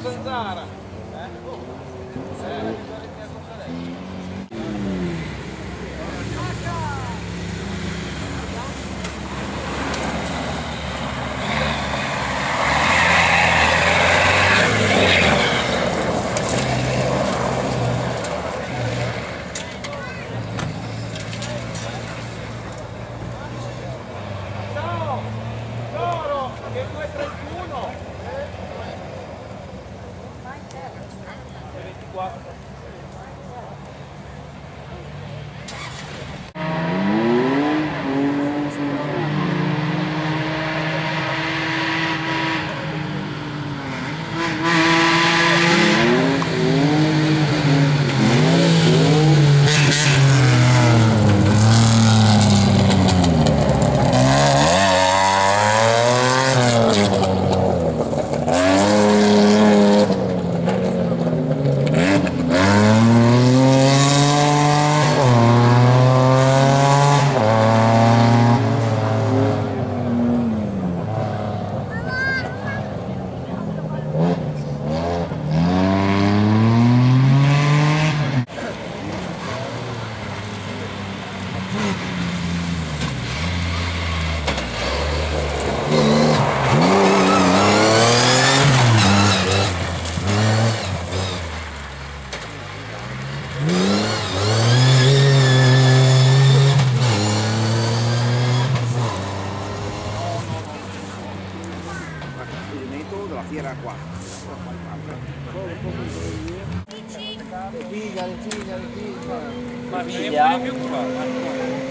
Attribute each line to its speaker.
Speaker 1: Zanzara.
Speaker 2: 와. Fiera qua.
Speaker 3: Figa, le figa, le figa.
Speaker 1: Ma figlia? più qua.